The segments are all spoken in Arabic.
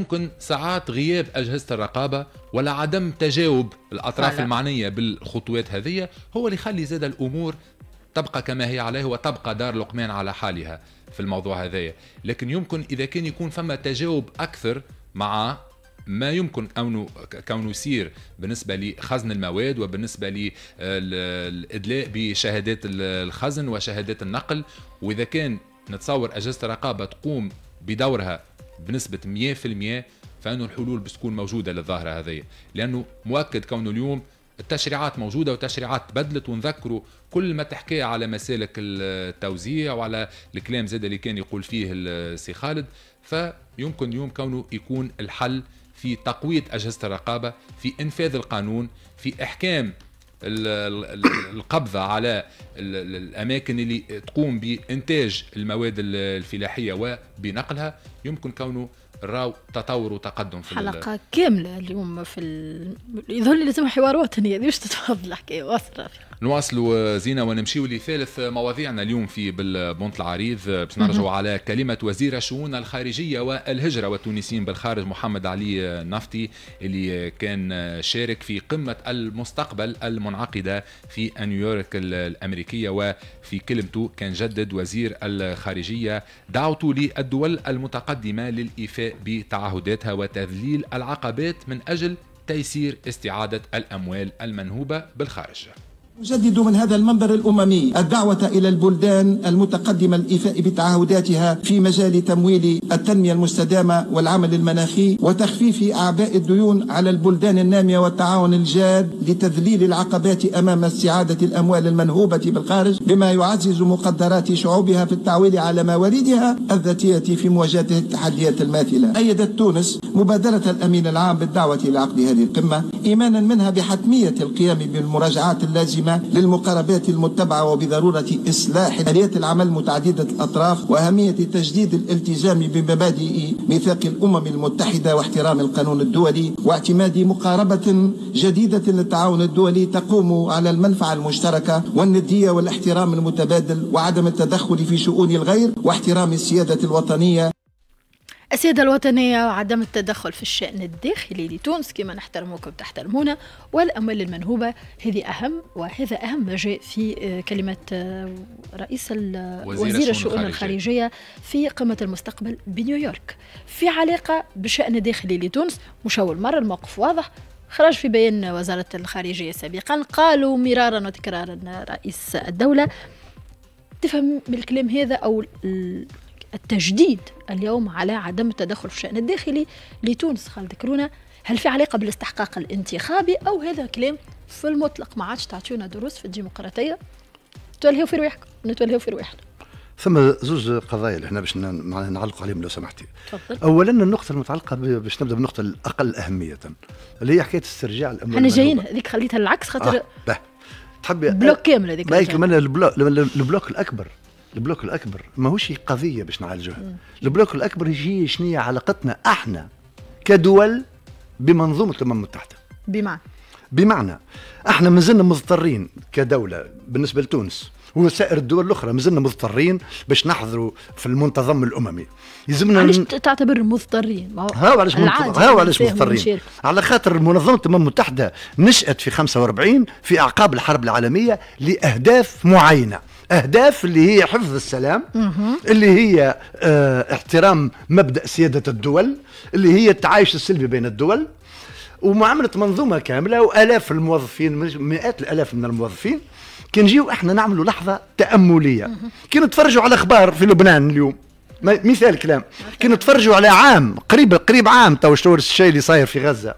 ممكن ساعات غياب أجهزة الرقابة ولا عدم تجاوب الأطراف فعلا. المعنية بالخطوات هذه هو اللي يخلي زاد الأمور تبقى كما هي عليه وتبقى دار لقمان على حالها في الموضوع هذايا لكن يمكن إذا كان يكون فما تجاوب أكثر مع ما يمكن كونه كونه يصير بالنسبة لخزن المواد وبالنسبة للادلاء بشهادات الخزن وشهادات النقل وإذا كان نتصور أجهزة الرقابة تقوم بدورها بنسبة 100% فإنه الحلول بتكون موجودة للظاهرة هذه. لأنه مؤكد كونه اليوم التشريعات موجودة وتشريعات تبدلت ونذكروا كل ما تحكي على مسالك التوزيع وعلى الكلام زاد اللي كان يقول فيه السي خالد. فيمكن اليوم كونه يكون الحل في تقوية أجهزة الرقابة في إنفاذ القانون في إحكام القبضة على الأماكن اللي تقوم بإنتاج المواد الفلاحية وبنقلها يمكن كونه راو تطور وتقدم في حلقة كاملة اليوم في ال... يظهر لي لازم حوار وطني هذه واش تتفضل الحكاية واصلة نواصلوا زينة ونمشيو لثالث مواضيعنا اليوم في بالبونت العريض. باش نرجعوا على كلمة وزير الشؤون الخارجية والهجرة والتونسيين بالخارج محمد علي النفطي اللي كان شارك في قمة المستقبل المنعقدة في نيويورك الأمريكية. وفي كلمته كان جدد وزير الخارجية دعوته للدول المتقدمة للإيفاء بتعهداتها وتذليل العقبات من أجل تيسير استعادة الأموال المنهوبة بالخارج. نجدد من هذا المنبر الأممي الدعوة إلى البلدان المتقدمة الإيفاء بتعهداتها في مجال تمويل التنمية المستدامة والعمل المناخي وتخفيف أعباء الديون على البلدان النامية والتعاون الجاد لتذليل العقبات أمام استعادة الأموال المنهوبة بالخارج بما يعزز مقدرات شعوبها في التعويل على مواردها الذاتية في مواجهة التحديات الماثلة. أيدت تونس مبادرة الأمين العام بالدعوة إلى عقد هذه القمة إيمانا منها بحتمية القيام بالمراجعات اللازمة للمقاربات المتبعة وبضرورة إصلاح آليات العمل متعددة الأطراف وأهمية تجديد الالتزام بمبادئ ميثاق الأمم المتحدة واحترام القانون الدولي واعتماد مقاربة جديدة للتعاون الدولي تقوم على المنفعة المشتركة والندية والاحترام المتبادل وعدم التدخل في شؤون الغير واحترام السيادة الوطنية. السيادة الوطنية وعدم التدخل في الشأن الداخلي لتونس كما نحترمكم تحترمونا والأموال المنهوبة. هذه أهم وهذا أهم ما جاء في كلمة رئيس وزير الشؤون الخارجية. في قمة المستقبل بنيويورك. في علاقة بشأن الداخلي لتونس مش أول مرة الموقف واضح خرج في بيان وزارة الخارجية سابقا قالوا مرارا وتكرارا رئيس الدولة تفهم بالكلام هذا أو التجديد اليوم على عدم التدخل في الشأن الداخلي لتونس. خالد كرونا هل في علاقة بالاستحقاق الانتخابي أو هذا كلام في المطلق؟ ما عادش تعطيونا دروس في الديمقراطية. تولهوا في رواحكم نتولهوا في رواحنا. ثم زوج قضايا اللي إحنا باش نعلق عليهم لو سمحتي. تفضل. اولا النقطة المتعلقة باش نبدأ بالنقطة الأقل أهمية اللي هي حكاية استرجاع الأموال إحنا جايين هذيك خليتها العكس خاطر آه. تحبي bloc كامل هذيك ما كمان ال bloc, ال bloc الأكبر. ال bloc الأكبر. ماهوش قضية باش نعالجوها. ال bloc الأكبر هي شنو علاقتنا أحنا كدول بمنظومة الأمم المتحده بمعنى؟ بمعنى أحنا مازلنا مضطرين كدولة بالنسبة لتونس وسائر الدول الأخرى مازلنا مضطرين باش نحضروا في المنتظم الأممي. يلزمنا علاش تعتبر مضطرين؟ هاو علاش هاو علاش مضطرين؟ على خاطر منظمة الأمم المتحدة نشأت في 45 في أعقاب الحرب العالمية لأهداف معينة. أهداف اللي هي حفظ السلام اللي هي آه احترام مبدأ سيادة الدول اللي هي التعايش السلمي بين الدول ومعاملة منظومة كاملة وآلاف الموظفين مئات الآلاف من الموظفين. كي نجيو إحنا نعملوا لحظة تأملية. كي نتفرجوا على أخبار في لبنان اليوم. مثال كلام. كي نتفرجوا على عام قريب قريب عام تو الشيء اللي صاير في غزة.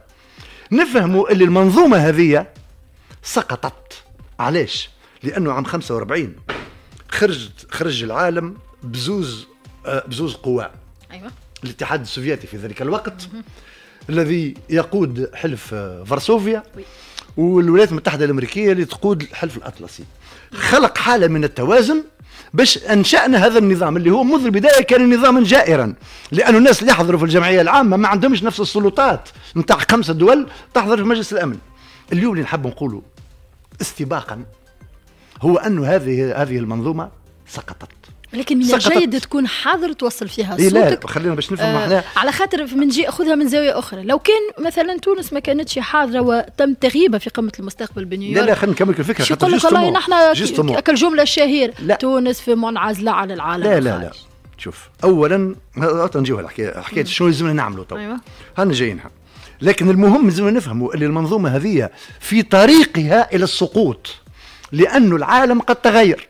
نفهموا اللي المنظومة هذه سقطت. علاش؟ لأنه عام 45 خرجت خرج العالم بزوز بزوز قوى. أيوه. الاتحاد السوفيتي في ذلك الوقت الذي يقود حلف فارسوفيا والولايات المتحدة الأمريكية اللي تقود الحلف الأطلسي. خلق حالة من التوازن باش أنشأنا هذا النظام اللي هو منذ البداية كان نظاما جائرا لأنه الناس اللي يحضروا في الجمعية العامة ما عندهمش نفس السلطات. نتاع خمسة دول تحضر في مجلس الأمن. اليوم اللي نحب نقوله استباقا هو أن هذه هذه المنظومة سقطت. لكن من الجيد تكون حاضر توصل فيها صوتك لا خلينا باش نفهم آه إحنا على خاطر من جي خذها من زاوية أخرى. لو كان مثلا تونس ما كانتش حاضرة وتم تغييبها في قمة المستقبل بنيويورك لا لا خلينا نكمل الفكرة يقول لك والله نحن الجمله الشهيره تونس في منعزلة عن العالم. لا لا لا. شوف اولا نجيو الحكاية حكايه شنو لازمنا نعملوا تو. أيوه. هانا جايينها. لكن المهم لازم نفهموا ان المنظومة هذه في طريقها إلى السقوط. لأن العالم قد تغير.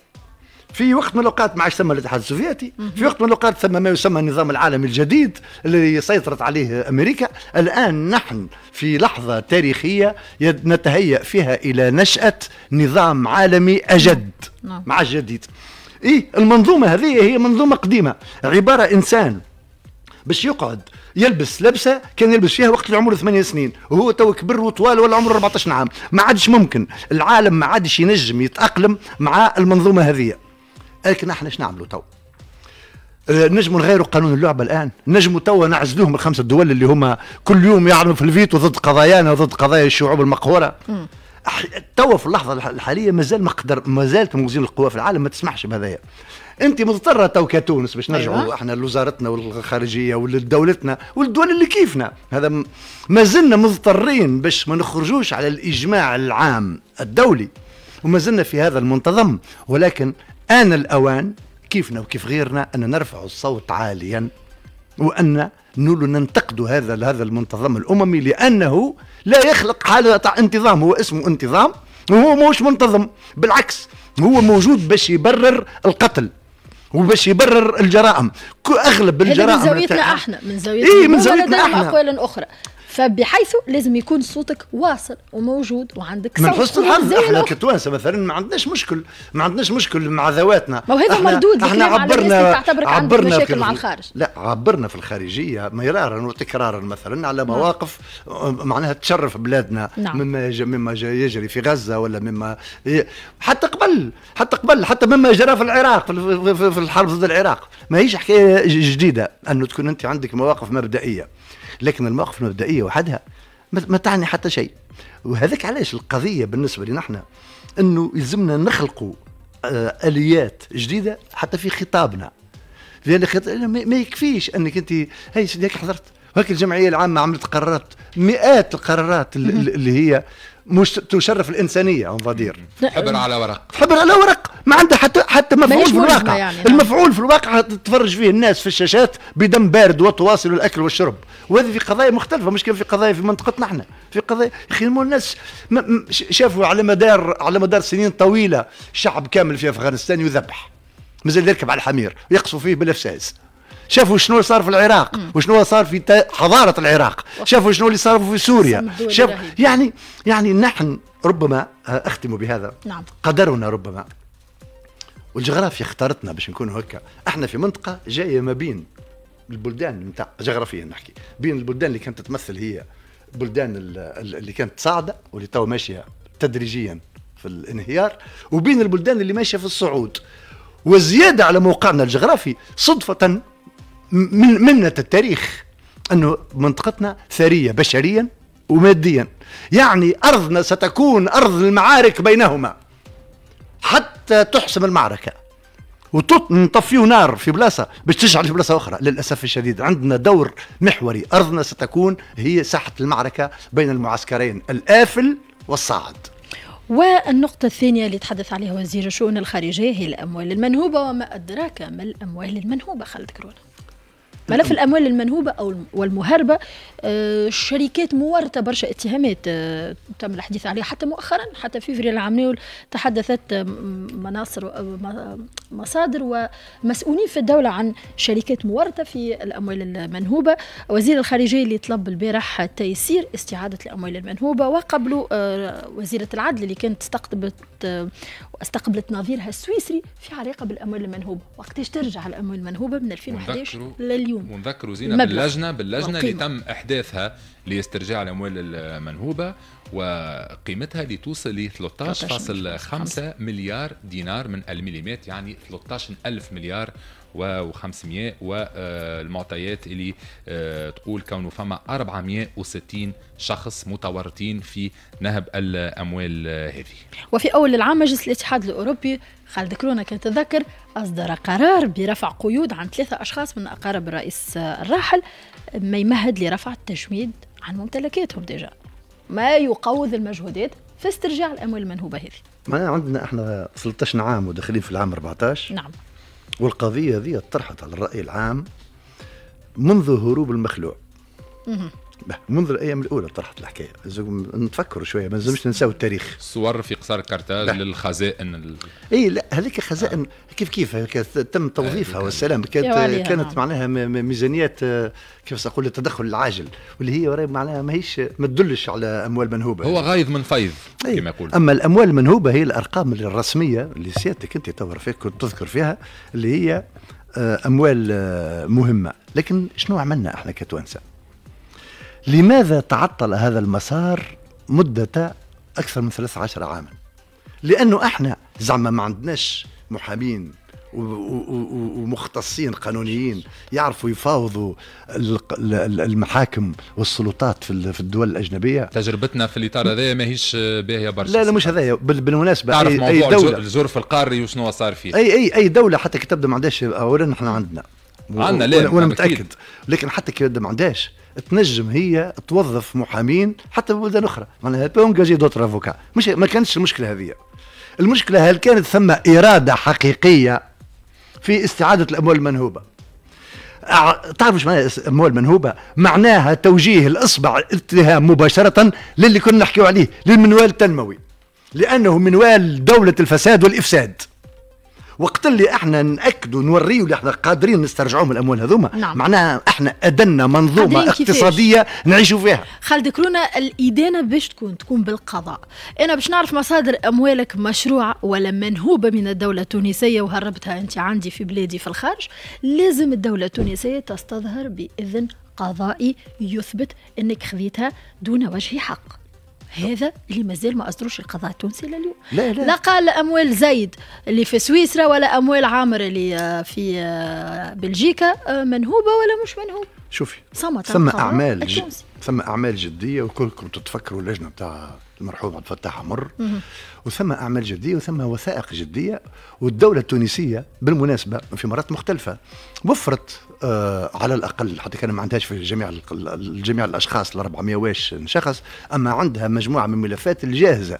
في وقت من الأوقات ما عادش ثم الاتحاد السوفيتي في وقت من الأوقات ثم ما يسمى النظام العالمي الجديد الذي سيطرت عليه أمريكا. الآن نحن في لحظة تاريخية نتهيأ فيها إلى نشأة نظام عالمي أجد نعم. مع الجديد. إيه المنظومة هذه هي منظومة قديمة عبارة إنسان باش يقعد. يلبس لبسة كان يلبس فيها وقت عمره ثمانية سنين. وهو تو كبر وطوال ولا عمره 14 عام ما عادش ممكن. العالم ما عادش ينجم يتأقلم مع المنظومة هذه. لكن إحنا إيش نعملوا تو؟ آه، نجموا نغيروا قانون اللعبة الآن. نجموا توا نعزلوهم الخمسة الدول اللي هما كل يوم يعلنوا في الفيتو ضد قضايانا وضد قضايا الشعوب المقهورة. توا في اللحظة الحالية مازال مقدر ما زالت موازين القوى في العالم ما تسمحش بهذايا. انت مضطرة تو كتونس باش نرجعوا أيوة. إحنا لوزارتنا والخارجية ولدولتنا والدول اللي كيفنا. هذا ما زلنا مضطرين باش ما نخرجوش على الإجماع العام الدولي. وما زلنا في هذا المنتظم. ولكن آن الأوان كيفنا وكيف غيرنا أن نرفع الصوت عاليا. وأن نقول ننتقد هذا هذا المنتظم الأممي لأنه لا يخلق حالة انتظام. هو اسمه انتظام. وهو مش منتظم. بالعكس هو موجود باش يبرر القتل. وباش يبرر الجرائم. أغلب الجرائم من زاويتنا أحنا من زاويتنا إيه من زاويتنا أحنا. اقوال أخرى. فبحيث لازم يكون صوتك واصل وموجود وعندك صوت من حسن الحظ إحنا كتوانسه مثلا ما عندناش مشكل ما عندناش مشكل مع ذواتنا. ما هذا مردود إحنا عبرنا تعتبرك عبرنا مشاكل مع الخارج. لا عبرنا في الخارجية مرارا وتكرارا مثلا على نعم. مواقف معناها تشرف بلادنا نعم. مما مما يجري في غزة ولا مما حتى قبل حتى قبل حتى مما جرى في العراق في الحرب ضد العراق. ما هيش حكاية جديدة أنه تكون أنت عندك مواقف مبدئية. لكن المواقف المبدئية وحدها ما تعني حتى شيء. وهذاك علاش القضية بالنسبة لنا إحنا انه يلزمنا نخلقوا آه آليات جديدة حتى في خطابنا. لأن ما يكفيش أنك أنت هي سيدي حضرت. وهيك الجمعية العامة عملت قرارات مئات القرارات اللي هي مش تشرف الإنسانية اون فادير حبر على ورق. حبر على ورق. ما عندها حتى حتى مفعول في الواقع. يعني نعم. المفعول في الواقع تتفرج فيه الناس في الشاشات بدم بارد وتواصل الأكل والشرب. وهذه في قضايا مختلفة. مش كان في قضايا في منطقتنا إحنا. في قضايا أخي الناس شافوا على مدار على مدار سنين طويلة شعب كامل في أفغانستان يذبح. مازال يركب على الحمير ويقصفوا فيه بالإفساس. شافوا شنو صار في العراق. وشنو صار في حضارة العراق شافوا شنو اللي صار في سوريا شاف يعني يعني نحن ربما آه، أختم بهذا. نعم. قدرنا ربما. والجغرافيا اختارتنا باش نكونوا هكا. إحنا في منطقة جاية ما بين البلدان نتاع جغرافيا نحكي. بين البلدان اللي كانت تمثل هي بلدان اللي كانت صاعدة واللي تو ماشية تدريجيا في الانهيار وبين البلدان اللي ماشية في الصعود. وزيادة على موقعنا الجغرافي صدفة من منة التاريخ أنه منطقتنا ثرية بشريا وماديا. يعني أرضنا ستكون أرض المعارك بينهما. حتى تحسم المعركة. ونطفيو نار في بلاصة باش تشعل في بلاصة أخرى. للأسف الشديد عندنا دور محوري. أرضنا ستكون هي ساحة المعركة بين المعسكرين الآفل والصاعد. والنقطة الثانية اللي تحدث عليها وزير الشؤون الخارجية هي الأموال المنهوبة وما أدراك ما الأموال المنهوبة خالد كورونا ملف الأموال المنهوبة أو والمهربة آه، شركات مورطة برشا اتهامات آه، تم الحديث عليها حتى مؤخرا حتى في فبراير العام تحدثت مناصر مصادر ومسؤولين في الدولة عن شركات مورطة في الأموال المنهوبة. وزير الخارجية اللي طلب البارح تيسير استعادة الأموال المنهوبة وقبله آه، وزيرة العدل اللي كانت استقطبت واستقبلت نظيرها السويسري في علاقة بالأموال المنهوبة. وقتاش ترجع الأموال المنهوبة من 2011 لليوم؟ ونذكروا زينه باللجنة باللجنة اللي تم إحداثها لاسترجاع الأموال المنهوبة وقيمتها لتوصل ل 13.5 مليار دينار من المليمات يعني 13 ألف مليار و500 والمعطيات اللي تقول كونه فما 460 شخص متورطين في نهب الأموال هذه. وفي أول العام مجلس الاتحاد الأوروبي خالد كورونا كان تذكر أصدر قرار برفع قيود عن ثلاثة أشخاص من أقارب الرئيس الراحل ما يمهد لرفع التجميد عن ممتلكاتهم ديجا. ما يقوض المجهودات في استرجاع الأموال المنهوبة هذه. ما عندنا إحنا 13 عام وداخلين في العام 14 نعم والقضية هذه طرحت على الرأي العام منذ هروب المخلوع. منذ الأيام الأولى طرحت الحكاية. نتفكروا شوية ما لازمش ننساو التاريخ. صور في قصار كرتاج للخزائن ال... إي لا هذيك خزائن آه. كيف كيف؟ تم توظيفها آه. والسلام. كانت كانت نعم. معناها ميزانيات كيف أقول التدخل العاجل واللي هي معناها ماهيش ما تدلش على أموال منهوبة. هو غايض من فيض كما يقول. أما الأموال المنهوبة هي الأرقام الرسمية اللي سيادتك أنت فيك كنت تذكر فيها اللي هي آه، أموال مهمة. لكن شنو عملنا إحنا كتوانسة؟ لماذا تعطل هذا المسار مدة أكثر من 13 عاما؟ لأنه إحنا زعما ما عندناش محامين ومختصين قانونيين يعرفوا يفاوضوا المحاكم والسلطات في الدول الأجنبية. تجربتنا في الإطار هذا ماهيش باهيه برشا لا لا مش هذايا بالمناسبة تعرف أي, أي دولة. الجرف القاري وشنو صار فيه. اي اي أي دولة حتى كي تبدا ما عندهاش اولا إحنا عندنا. عندنا لا وأنا متأكد. لكن حتى كي ما عندهاش تنجم هي توظف محامين حتى في بلدان أخرى. معناها t'engager d'autres avocats مش ما كانتش المشكلة هذه. المشكلة هل كانت ثم إرادة حقيقية في استعادة الأموال المنهوبة؟ تعرف إيش معناها أموال منهوبة؟ معناها توجيه الإصبع الاتهام مباشرة للي كنا نحكيو عليه للمنوال التنموي. لأنه منوال دولة الفساد والإفساد. وقت اللي إحنا نأكدوا نوريوا اللي إحنا قادرين نسترجعوهم الأموال هذوما. نعم. معناها إحنا أدنا منظومة اقتصادية نعيشوا فيها. خالد كرونا الإدانة باش تكون تكون بالقضاء. أنا باش نعرف مصادر أموالك مشروعة ولا منهوبة من الدولة التونسية وهربتها أنت عندي في بلادي في الخارج لازم الدولة التونسية تستظهر بإذن قضائي يثبت أنك خذيتها دون وجه حق. هذا اللي مازال ما أصدروش القضاء التونسي لليوم لا لا. لا قال أموال زايد اللي في سويسرا ولا أموال عامر اللي في آه، بلجيكا آه، منهوبة ولا مش منهوبة. شوفي. ثم أعمال ثم أعمال جدية وكلكم تتفكروا اللجنة بتاع المرحوم عبد الفتاح عمر وثم أعمال جدية وثم وثائق جدية. والدولة التونسية بالمناسبة في مرات مختلفة وفرت آه على الأقل حتى كان ما عندهاش في جميع جميع الأشخاص ال 400 واش شخص أما عندها مجموعة من الملفات الجاهزة.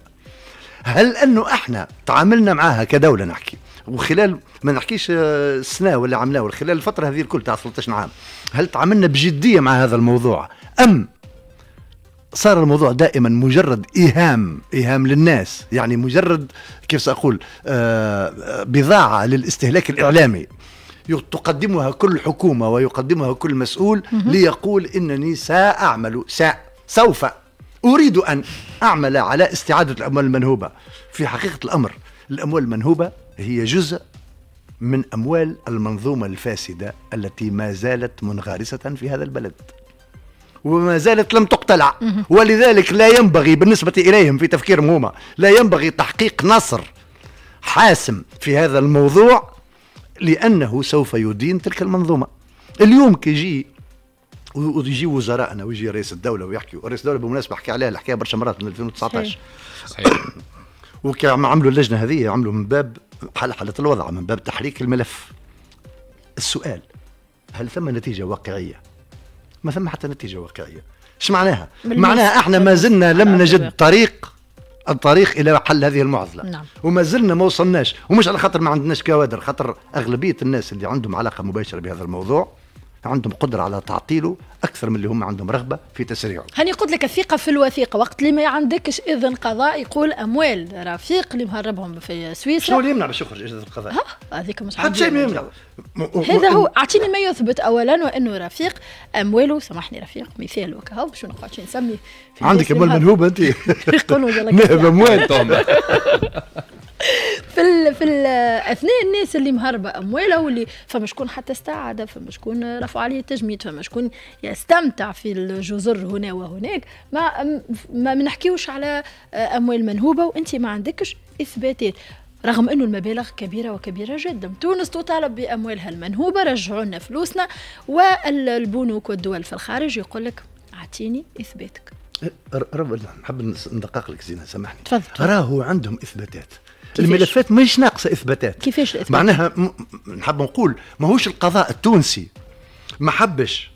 هل أنه إحنا تعاملنا معها كدولة نحكي؟ وخلال ما نحكيش آه، سنة ولا عام ولا خلال الفترة هذه الكل تاع 13 عام هل تعاملنا بجدية مع هذا الموضوع؟ أم صار الموضوع دائما مجرد إيهام إيهام للناس يعني مجرد كيف سأقول آه بضاعة للاستهلاك الإعلامي. تقدمها كل حكومة ويقدمها كل مسؤول ليقول إنني سأعمل سا سوف أريد أن أعمل على استعادة الأموال المنهوبة. في حقيقة الأمر الأموال المنهوبة هي جزء من أموال المنظومة الفاسدة التي ما زالت منغرسه في هذا البلد. وما زالت لم تقتلع. ولذلك لا ينبغي بالنسبة إليهم في تفكيرهم هما لا ينبغي تحقيق نصر حاسم في هذا الموضوع لأنه سوف يدين تلك المنظومة. اليوم كيجي ويجي وزرائنا ويجي رئيس الدولة ويحكي ورئيس الدولة بالمناسبة حكي عليها الحكاية برشا مرات من 2019 صحيح. وكما عملوا اللجنة هذه عملوا من باب حل حالة الوضع من باب تحريك الملف. السؤال هل ثم نتيجة واقعية؟ ما ثم حتى نتيجة واقعية. إيش معناها؟ معناها إحنا ما زلنا لم نجد طريق الطريق إلى حل هذه المعضلة. نعم. وما زلنا ما وصلناش. ومش على خاطر ما عندناش كوادر خاطر أغلبية الناس اللي عندهم علاقة مباشرة بهذا الموضوع عندهم قدرة على تعطيله أكثر من اللي هم عندهم رغبة في تسريعه. هاني قلت لك الثقة في الوثيقة وقت اللي ما عندكش إذن قضاء؟ يقول أموال رفيق اللي مهربهم في سويسرا. شنو اللي يمنع باش يخرج إذن القضاء؟ هذيك مش حتى شيء ما يمنع. هذا هو أعطيني ما يثبت أولا وأنه رفيق. أمواله سامحني رفيق مثال وكهو شو نقعد نسمي عندك أموال منهوبة أنت. يقولوا نهب أموال في ال في ال اثناء الناس اللي مهربة اموالها واللي فما شكون حتى استعاد فما شكون رفعوا عليه التجميد فما شكون يستمتع في الجزر هنا وهناك. ما ما نحكيوش على أموال منهوبة وأنت ما عندكش إثباتات. رغم أنه المبالغ كبيرة وكبيرة جدا. تونس تطالب بأموالها المنهوبة رجعوا لنا فلوسنا. والبنوك والدول في الخارج يقول لك أعطيني إثباتك. رب نحب ندقق لك زينة سامحني. تفضل. راهو عندهم إثباتات. الملفات مش ناقصة إثباتات. كيفاش؟ معناها نحب نقول ماهوش القضاء التونسي. ما حبش.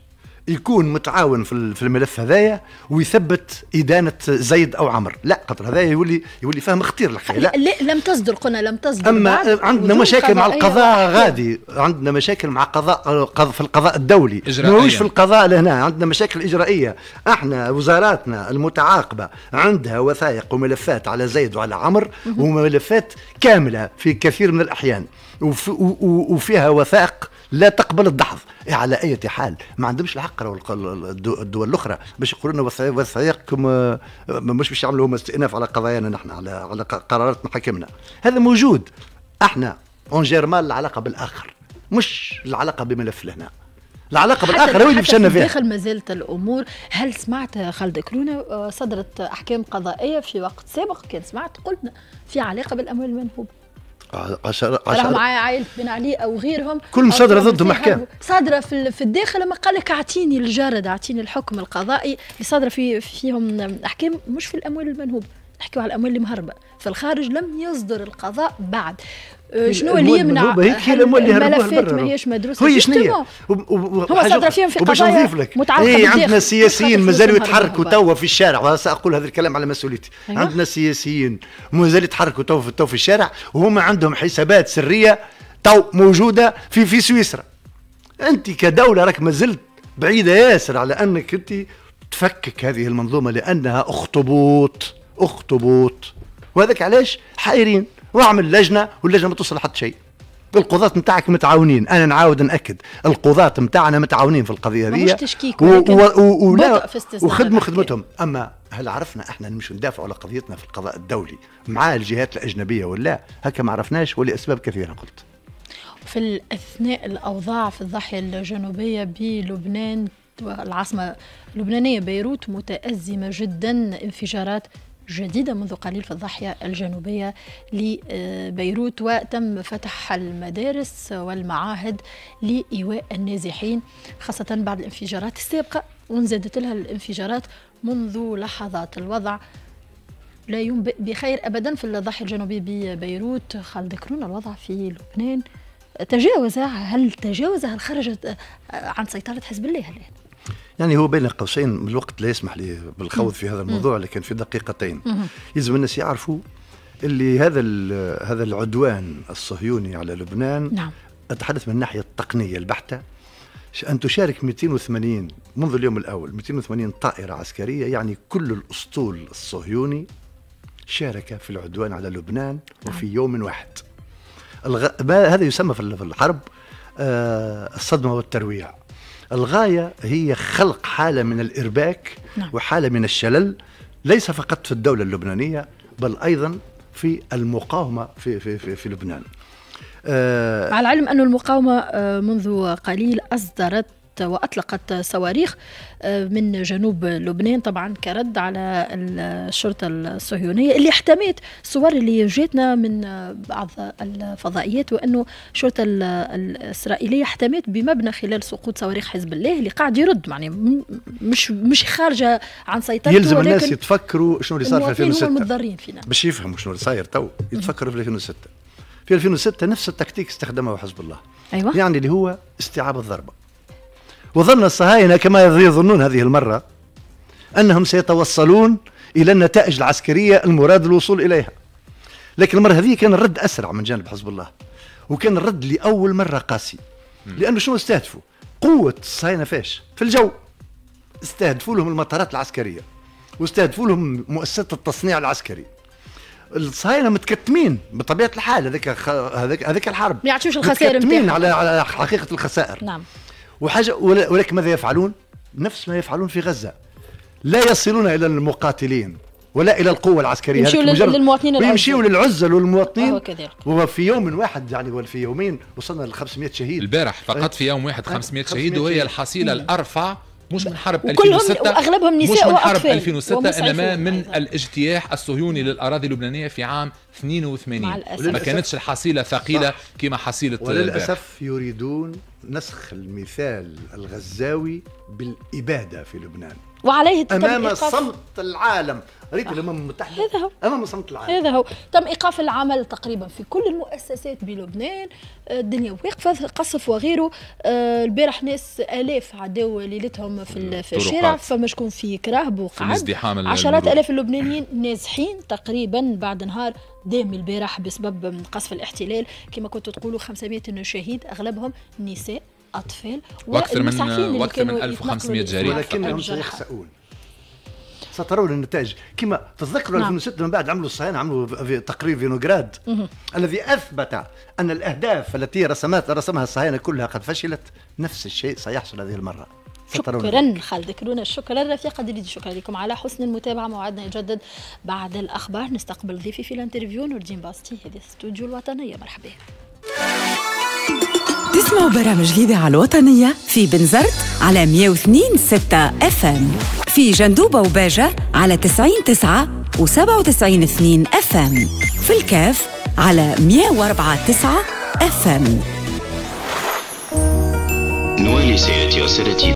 يكون متعاون في الملف هذايا ويثبت إدانة زيد أو عمر. لا خاطر هذايا يولي يولي فهم خطير الحكاية لا. لا. لم تصدر قلنا لم تصدر. أما عندنا مشاكل مع القضاء غادي. عندنا مشاكل مع قضاء في القضاء الدولي. مش في القضاء لهنا. عندنا مشاكل إجرائية. إحنا وزاراتنا المتعاقبة عندها وثائق وملفات على زيد وعلى عمر وملفات كاملة في كثير من الأحيان. وفيها وثائق لا تقبل الدحض. إيه على أي حال. ما عندهمش الحق الدول الأخرى. باش يقولوا لنا وثائقكم مش باش يعملوا استئناف على قضايانا نحن على على قرارات محاكمنا هذا موجود. إحنا اون جيرمان العلاقة بالآخر مش العلاقة بملف لهنا. العلاقة بالآخر هو اللي فشلنا فيها داخل ما زالت الأمور هل سمعت خالد كرونه آه، صدرت أحكام قضائية في وقت سابق كان سمعت قلنا في علاقة بالأموال المنهوبة. عشر عشر معايا عائلة بن علي أو غيرهم. كل صادره ضدهم احكام صادره في, في الداخل لما قال لك أعطيني الجرد أعطيني الحكم القضائي اللي صادره في فيهم أحكام مش في الأموال المنهوبه نحكيو على الأموال المهربة. في الخارج لم يصدر القضاء بعد. شنو اللي يمنع الملفات؟ ما هيش مدروسه هي؟ شنو هو صدر فيهم في قضايا متعلقة هي عندنا سياسيين مازالوا يتحركوا توا في الشارع. وساقول هذا الكلام على مسؤوليتي. أيوة. عندنا سياسيين مازالوا يتحركوا توا في, في الشارع وهم عندهم حسابات سرية تو موجودة في في سويسرا. أنت كدولة راك مازلت بعيدة ياسر على أنك أنت تفكك هذه المنظومة لأنها أخطبوط. أخطبوط. وهذاك علاش؟ حائرين. واعمل لجنه واللجنة ما توصل لحد شيء. القضاة نتاعك متعاونين أنا نعاود نأكد. القضاة نتاعنا متعاونين في القضية هذه تشكيك و... و... ولا وخدموا خدمتهم. أما هل عرفنا إحنا نمشوا ندافعوا على قضيتنا في القضاء الدولي مع الجهات الأجنبية ولا هكا ما عرفناش ولأسباب كثيرة قلت. في اثناء الأوضاع في الضاحية الجنوبية بلبنان العاصمه اللبنانية بيروت متأزمة جدا انفجارات جديدة منذ قليل في الضاحية الجنوبية لبيروت وتم فتح المدارس والمعاهد لإيواء النازحين خاصة بعد الانفجارات السابقة وانزادت لها الانفجارات منذ لحظات الوضع. لا ينبئ بخير ابدا في الضاحية الجنوبية ببيروت. خالد كرون الوضع في لبنان. تجاوز هل تجاوز هل خرجت عن سيطرة حزب الله الآن؟ يعني هو بين قوسين الوقت لا يسمح لي بالخوض في هذا الموضوع لكن في دقيقتين. يلزم الناس يعرفوا اللي هذا هذا العدوان الصهيوني على لبنان نعم. أتحدث من الناحية التقنية البحتة. أن تشارك 280 منذ اليوم الأول 280 طائرة عسكرية يعني كل الأسطول الصهيوني شارك في العدوان على لبنان وفي نعم. يوم واحد. الغ... هذا يسمى في الحرب آه الصدمة والترويع. الغاية هي خلق حالة من الإرباك نعم. وحالة من الشلل ليس فقط في الدولة اللبنانية بل أيضا في المقاومة في, في, في, في لبنان آه مع العلم أن المقاومة آه، منذ قليل أصدرت وأطلقت صواريخ آه، من جنوب لبنان طبعا كرد على الشرطة الصهيونية اللي احتمت صور اللي جاتنا من بعض الفضائيات وأنه الشرطة الإسرائيلية احتمت بمبنى خلال سقوط صواريخ حزب الله اللي قاعد يرد يعني مش مش خارجة عن سيطرته يلزم الناس يتفكروا شنو اللي صار في 2006 المتضررين فينا. باش يفهموا شنو اللي صاير تو يتفكروا في 2006 في 2006 نفس التكتيك استخدمه حزب الله. أيوة. يعني اللي هو استيعاب الضربة. وظن الصهاينة كما يظنون هذه المرة أنهم سيتوصلون إلى النتائج العسكرية المراد الوصول إليها. لكن المرة هذه كان الرد أسرع من جانب حزب الله وكان الرد لأول مرة قاسي. لأنه شنو استهدفوا؟ قوة الصهاينة فاش في الجو. استهدفوا لهم المطارات العسكرية واستهدفوا لهم مؤسسات التصنيع العسكري. الصهاينة متكتمين بطبيعة الحال هذاك هذاك هذاك الحرب. ما يعطوش الخسائر متكتمين على على حقيقة الخسائر. نعم. وحاجة ولكن ماذا يفعلون؟ نفس ما يفعلون في غزة. لا يصلون إلى المقاتلين ولا إلى القوة العسكرية. يمشيوا للمواطنين ويمشيوا للعزل والمواطنين. وفي يوم واحد يعني ولا في يومين وصلنا ل 500 شهيد. البارح فقط في يوم واحد 500 شهيد وهي الحصيلة الأرفع مش من حرب 2006 وأغلبهم نساء مش من حرب 2006 إنما من أيضا. الاجتياح الصهيوني للأراضي اللبنانية في عام 82 مع الأسف. ما كانتش الحصيلة ثقيلة كما حصيلة وللأسف يريدون نسخ المثال الغزاوي بالإبادة في لبنان. وعليه أمام صمت العالم. ريت الأمم المتحدة. هذا هو. أمام صمت العالم. هذا هو. تم إيقاف العمل تقريبا في كل المؤسسات بلبنان. آه، الدنيا واقفة قصف وغيره. آه، البارح ناس آلاف عداو ليلتهم في, في الشارع. فما شكون في كراهب وقعد. عشرات آلاف اللبنانيين نازحين تقريبا بعد نهار دام البارح بسبب قصف الاحتلال. كما كنتوا تقولوا 500 شهيد أغلبهم نساء أطفال وأكثر من وأكثر من 1500 جريمه ولكنهم سيخسؤون. سترون النتائج كما تتذكروا نعم. 2006 من بعد عملوا الصهاينه عملوا في تقرير فينوغراد الذي أثبت أن الأهداف التي رسمت رسمها الصهاينه كلها قد فشلت. نفس الشيء سيحصل هذه المرة. شكرا. خالد كرونا شكرا. رفيقة دليدي شكرا لكم على حسن المتابعة. موعدنا يجدد بعد الأخبار. نستقبل ضيفي في ال interview نور الدين باستي هذه استوديو الوطنية. مرحبا. تسمعوا برامج الإذاعة الوطنية في بنزرت على 102 6 FM في جندوبة وباجة على 90 9 و97 2 FM في الكاف على 104 9 FM نوالي سيدتي وسادتي.